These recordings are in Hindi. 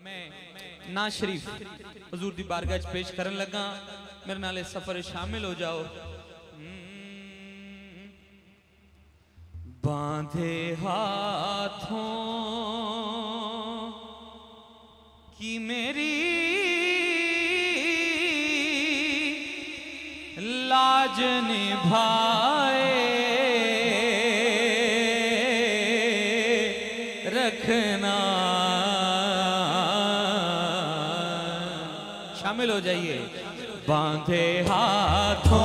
ना शरीफ हजूर दी बारगाह पेश करन लगा। मेरे नाल सफ़र शामिल हो जाओ। बांधे हाथों की मेरी लाज निभाए बांधे हाथों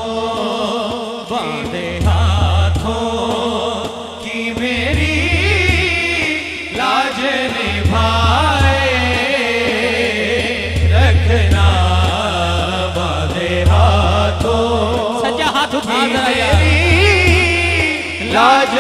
बांधे हाथों की मेरी लाज निभाए। रखना बांधे हाथों सज्जा हाथ उठा लाज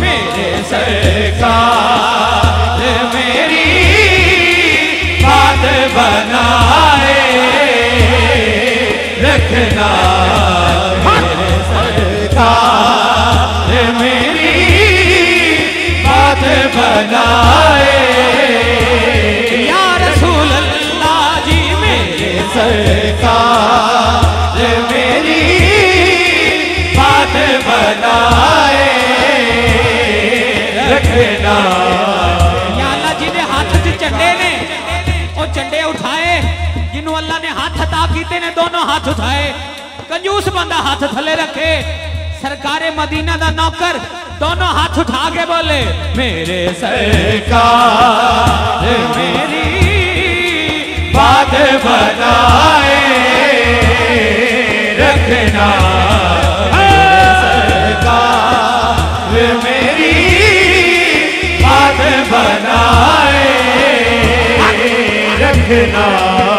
मेरे सरकार मेरी बात बनाए रखना मेरे सरकार मेरी बात बनाए। कीते ने दोनों हाथ उठाए। कंजूस बंदा हाथ थले रखे। सरकारे मदीना दा नौकर दोनों हाथ उठा के बोले, मेरे सरकार, मेरी बात बनाए, रखना। बनाए, रखना।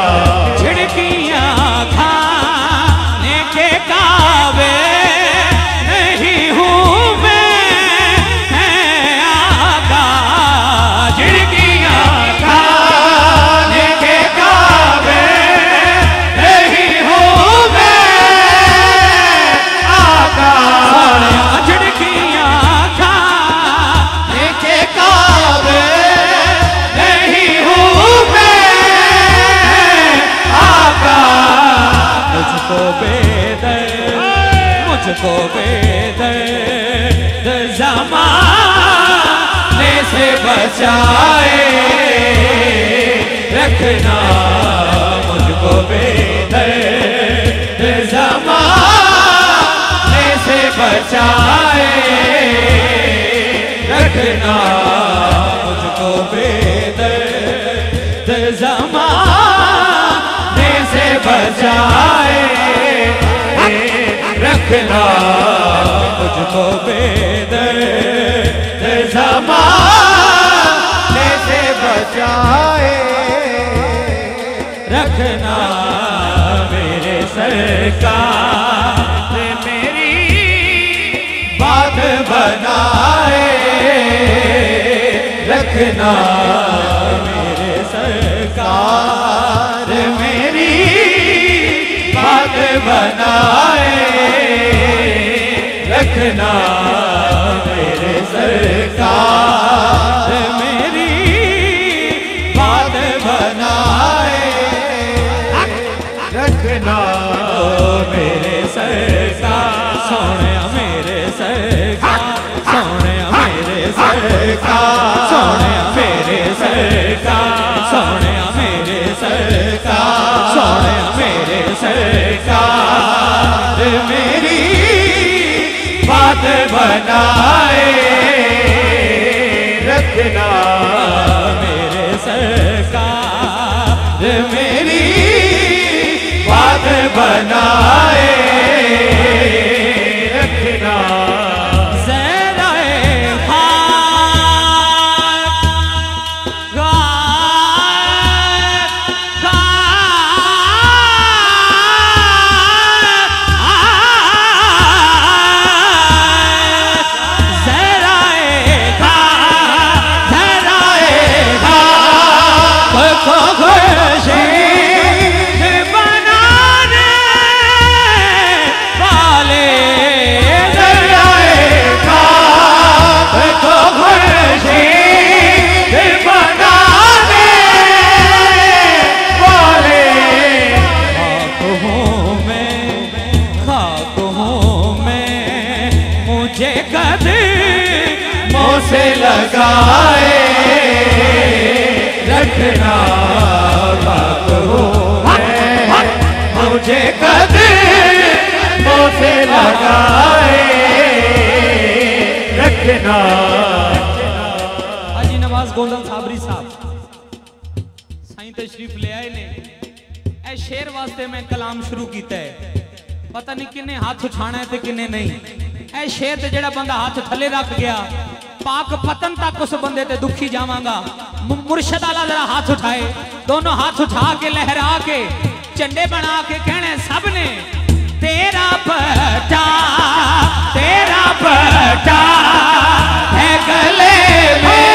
मुझको बेदर जमाने से बचाए। रखना मुझको बेदर जमाने से बचाए। रखना बेदर्द रखना मेरे सरकार मेरी बात बनाए। रखना मेरे सरकार मेरी बात बनाए। रखना मेरे सरकार। मेरी बात बनाए। रखना मेरे सरकार। सोने मेरे सरकार। सोने मेरे सरकार। सोने मेरे सरकार। बनाए रखना मेरे सरकार मेरी बात बनाए। लगाए, रखना बात हो मुझे कदे से लगाए, रखना। हाजी नवाज़ गोंदल साबरी साहब, साईं तशरीफ़ ले आए ने। ए शेर वास्ते मैं कलाम शुरू किया है। पता नहीं किन्ने हाथ उठाना है ते किन्ने नहीं। ए शेर ते जेड़ा बंदा हाथ थले रख गया पाक पतन तक उस बंदे ते दुखी जावांगा। मुर्शद आला जरा हाथ उठाए। दोनों हाथ उठा के लहरा के झंडे बना के कहने सबने तेरा बटा तेरा बटा है गले में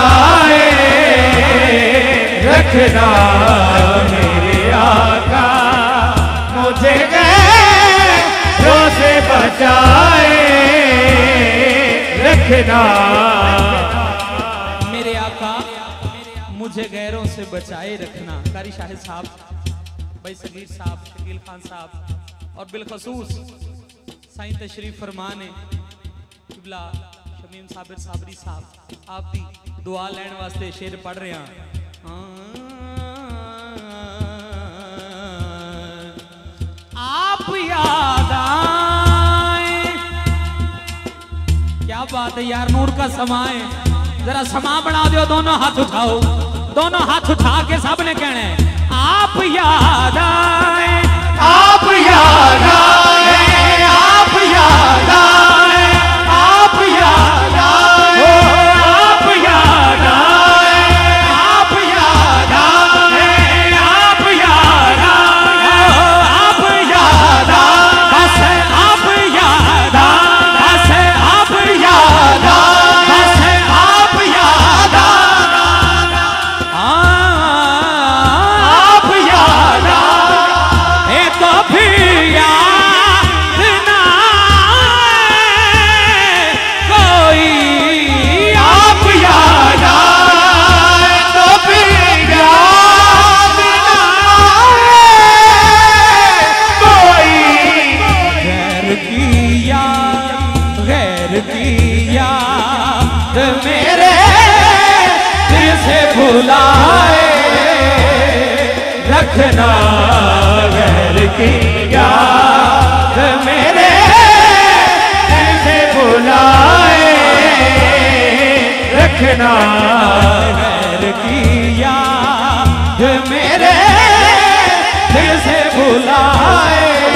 बचाए रखना मेरे आका। मुझे रो से बचाए। रखना। मेरे आका, मुझे गैरों से बचाए रखना। कारी शाहिद साहब, भाई सगीर साहब, शकील खान साहब और बिलखसूस, साईं तशरीफ़ फरमान है किबला साबिर साबरी साहब आप दी दुआ लैन वास्ते शेर पढ़ रहे हैं। आप याद आए। क्या बात है यार, नूर का समा है। जरा समा बना दो दोनों हाथ उठाओ। दोनों हाथ उठा के सबने कहना है। आप याद आए। देखना वैर किया मेरे दिल से बुलाए।